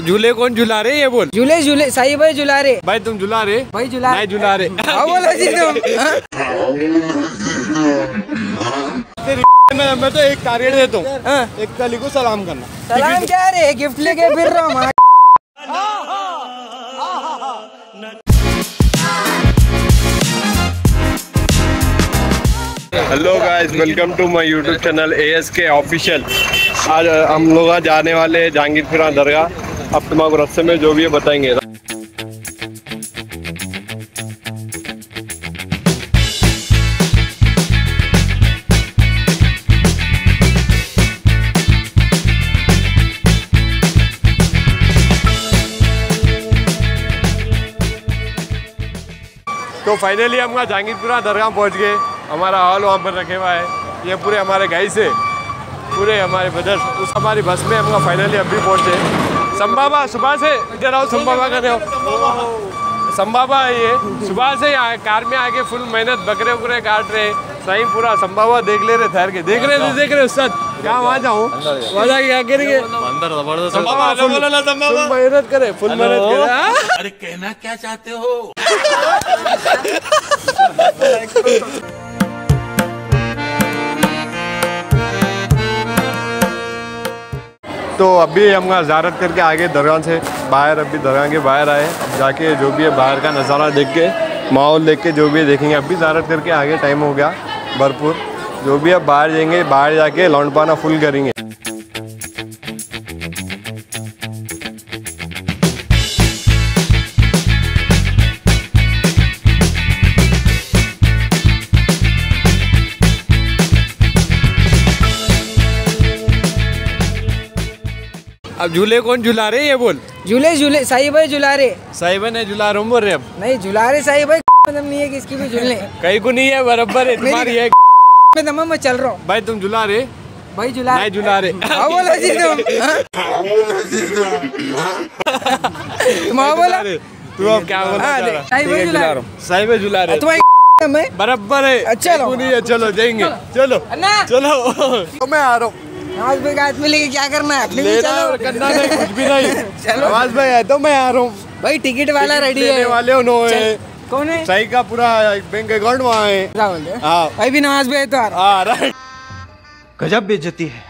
झूले कौन झुला रहे ये बोल। झूले झूले साई भाई झुला रहे। भाई तुम झुला रहे? भाई झुला नहीं झुला रहे। हाँ बोला जी तुम? मैं मैं तो एक टारगेट देता हूँ। हाँ। एक कली को सलाम करना। सलाम क्या रे? गिफ्ट लेके फिर रहा हूँ hello guys welcome to my YouTube channel A S K official आज हम लोग जाने वाले हैं जहांगीर फिरा दरगाह। अब तुम्हारे रास्ते में जो भी है बताएँगे। तो फाइनली हम वहाँ जहांगीरपुरा दरगाह पहुँच गए। हमारा हॉल वहाँ पर रखे हुआ है। ये पूरे हमारे गाई से पूरे हमारे ब्रदर्स उस हमारी बस में हम फाइनली अभी पहुँचे। संभाबा सुबह से इधर आओ संभाबा कर रहे हो। संभाबा है ये। सुबह से यहाँ कार में आके फुल मेहनत बकरे उकरे काट रहे सही पूरा संभाबा देख ले रहे ठहर के देख रहे देख रहे उस्ताद। क्या वहाँ जाऊँ? वहाँ जाके क्या करेंगे? मेहनत करे फुल मेहनत करे हाँ? अरे कहना क्या चाहते हो? तो अभी हम ज़ारत करके आगे दरगाह से बाहर अभी दरगाह के बाहर आए। अब जाके जो भी है बाहर का नज़ारा देख के, माहौल देख के जो भी देखेंगे। अभी ज़ारत करके आगे टाइम हो गया, भरपूर। जो भी अब बाहर जाएँगे, बाहर जाके लौंड पाना फुल करेंगे। अब झूले कौन झुला रहे ये बोल। झूले झूले साई भाई झुला रहे। साहिबा ने झुला रहा हूँ बोल रहे अब। नहीं झुला रहे साई भाई मतलब नहीं है कि इसकी भी झूलने कहीं को नहीं है बराबर है तुम्हारी है। मैं दमा मैं चल रहा हूँ। भाई तुम झुला रहे? भाई झुला नहीं झुला रहे। हाँ बोला जी तुम हाँ? तुम हाँ बोला। तू अब क्या हाँ, चाह रहा साई भाई झुला रहे। साहिबा झुला रहे। तुम्हारी मैं? बराबर है। अच्छा नहीं है चलो जाएँगे चलो। चलो। तो मैं आ रहा हूँ। आज भाई हाथ में लेके क्या करना है लेना और चलो करना नहीं कुछ भी नहीं चलो। आवाज़ भाई है तो मैं आ रहा हूँ भाई टिकट वाला रेडी है वाले उन्होंने कौन है सही का पूरा बैंक अकाउंट वहाँ है बोलते हाँ भाई भी नमाज़ भाई तो आ रहा हाँ राइट गजब बेइज्जती है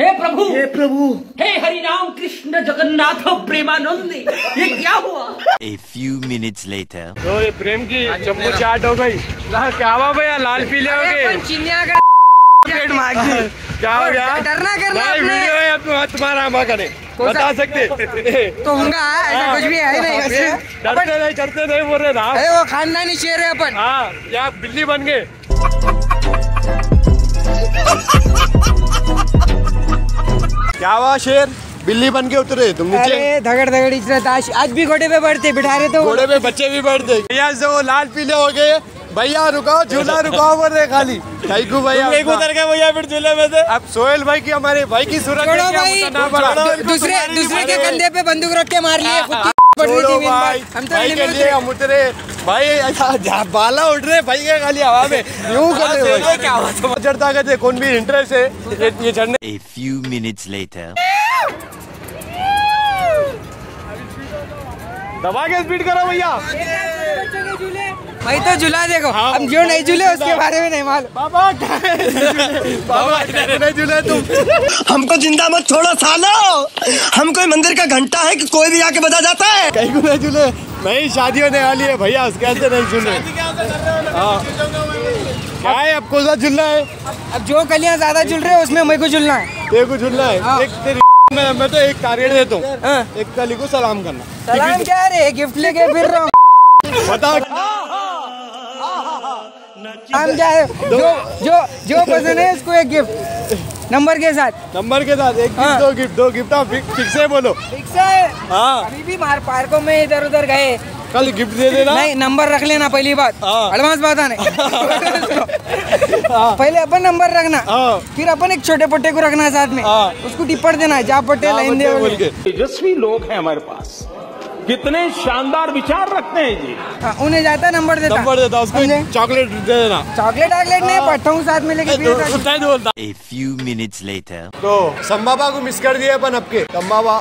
हे प्रभु! हे प्रभु! हे हरि राम कृष्ण जगन्नाथ प्रेमानंद ये क्या हुआ? A few minutes later. तो ये प्रेम की चम्मू चाट हो गई। ला- क्या हुआ भैया? लाल पीले हो गए। चिन्या का पेट मार दी। क्या हो गया? डरना करना अपने। वीडियो है अब तुम्हारा हम करे। बता सकते? तो होगा ऐसा कुछ भी है नहीं वैसे डरते नहीं डरते नहीं बोल रहे ना अरे वो खानदानी शेर है अपन। हाँ यहाँ बिल्ली बन गए। क्या हुआ शेर? बिल्ली बन के उतरे तुम नीचे। अरे धगड़ धगड़ इतना ताश। आज भी घोड़े पे बैठते बिठा रहे तो। घोड़े पे बच्चे भी बैठते भैया जो वो लाल पीले हो गए। भैया रुकाओ झूला रुकाओ बोल रहे खाली। थैंकू भैया उतर गए भैया फिर झूले में से। अब सोहेल भाई की हमारे भाई की। दू- दूसरे दूसरे के कंधे पे बंदूक रख के मार लिए पड़ रही छोड़ो भाई तो भाई के लिए हम उतरे। भाई बाला उठ रहे भाई के खाली हवा में। यूँ कर रहे क्या हुआ। चढ़ता कहते कौन भी इंटरेस्ट है ये ये चढ़ने A few minutes later. दबा के स्पीड करो भैया। भाई तो झूला देखो। हाँ, हम जो नहीं झूले उसके बारे में नहीं मालूम। बाबा बाबा नहीं झूले तुम। हमको ज़िंदा मत छोड़ो सालो। हम कोई मंदिर का घंटा है कि कोई भी आके बजा जाता है? कहीं को नहीं झूले नहीं शादी होने वाली है भैया उसके अंदर नहीं झूले हाँ क्या है सा झूलना है? अब जो कलियाँ ज़्यादा झूल रहे हैं उसमें मेरे को झूलना है। तेरे को झूलना है? हाँ। एक तेरी मैं मैं तो एक टारगेट देता हूँ। हाँ। एक कली को सलाम करना। सलाम क्या रे? गिफ्ट लेके फिर रहा हूँ। बता हम क्या है। जो जो जो पसंद है उसको एक गिफ्ट नंबर के साथ। नंबर के साथ एक गिफ्ट हाँ। दो गिफ्ट दो गिफ्ट आप फिक्स है बोलो। फिक्स है हाँ। अभी भी मार पार्कों में इधर उधर गए। कल गिफ्ट दे देना। नहीं नंबर रख लेना पहली बात। हाँ। एडवांस बात आने। पहले अपन नंबर रखना। हाँ। फिर अपन एक छोटे पट्टे को रखना साथ में। हाँ। उसको टिप्पड़ देना जा पट्टे हाँ, लाइन दे। तेजस्वी लोग हैं हमारे पास। कितने शानदार विचार रखते हैं जी। हाँ, उन्हें जाता नंबर देता। नंबर देता उसको चॉकलेट दे देना। चॉकलेट वॉकलेट नहीं पट्टा हूँ साथ में लेके तो फिर बोलता A few minutes later. तो संबाबा को मिस कर दिया अपन अब के। संबाबा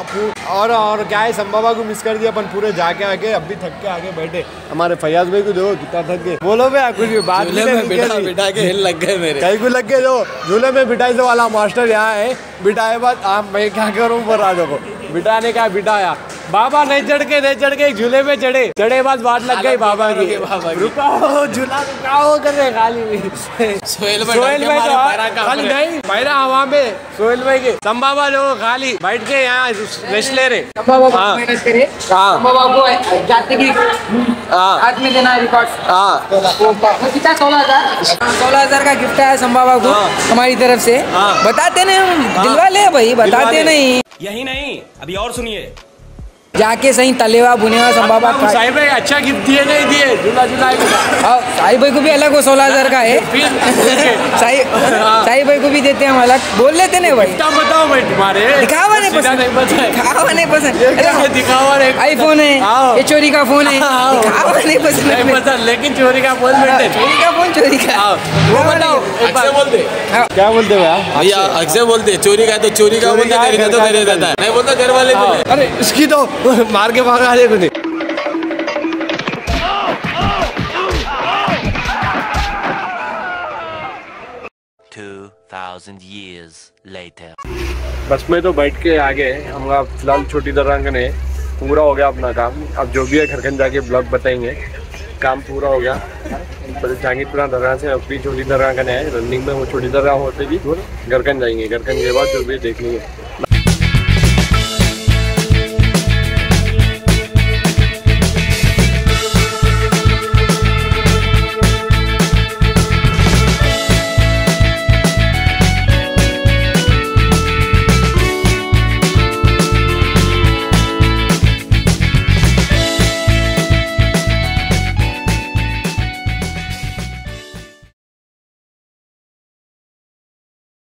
और और क्या है संबाबा को मिस कर दिया अपन पूरे जाके आके अब भी थक के आगे बैठे। हमारे फयाज भाई को देखो कितना थक गए बोलो भैया कुछ भी बात बिठा बिठा के हिल लग गए मेरे। कहीं को लग गए जो झूले में बिठाई से वाला मास्टर यहाँ है। बिठाए बाद आप मैं क्या करूँ पर राजो को बिठाने का बिठाया। बाबा नहीं चढ़ के नहीं चढ़ के एक झूले में चढ़े चढ़े बाद बात लग गई बाबा की। रुकाओ झूला रुकाओ कर रहे खाली सोहेल सोहेल के भाई तो खाली नहीं पैरा हवा में सोहेल भाई के। संभावा लोग खाली बैठ के यहाँ रेस्ट ले रहे। हाँ। हाँ। हाँ हाथ में देना रिकॉर्ड हाँ। कितना सोलह हज़ार? सोलह हज़ार का गिफ्ट आया संभावा को हाँ। हमारी तरफ़ से। हाँ। बताते नहीं हम दिलवाले हैं भाई बताते नहीं। यही नहीं अभी और सुनिए। जाके सही तलेवा बुनेवा संभावा साहिब भाई अच्छा गिफ्ट दिए नहीं दिए? झूला झूला हाँ, साई भाई को भी अलग वो सोलह हज़ार का है फिर? साई हाँ। साई भाई को भी देते हैं हम अलग। बोल लेते नहीं भाई। क्या बताओ भाई तुम्हारे। दिखावा नहीं पसंद। है दिखावा नहीं पसंद। ये क्या दिखावा नहीं आईफोन है ये चोरी का फ़ोन है। दिखावा नहीं पसंद। नहीं पता लेकिन चोरी का फ़ोन बैठे चोरी का फ़ोन चोरी का। वो बताओ एक बार। अक्षय बोलते। क्या बोलते हो भैया? भैया अक्षय। बोलते चोरी का तो चोरी का बोलते तो तेरे है। नहीं बोलता घर वाले हाँ, अरे इसकी तो मार के भागा दे कुछ thousand years later. बस में तो बैठ के आ गए हम आप फ़िलहाल छोटी दरांगन है। पूरा हो गया अपना काम। अब जो भी है घरखन जाके ब्लॉग बताएँगे। काम पूरा हो गया। पर जहांगीरपुरा दरगाह से अभी छोटी दरांगन है। रनिंग में वो छोटी दरगाह होते भी घरखन जाएँगे। घरखन के बाद जो भी है देख लेंगे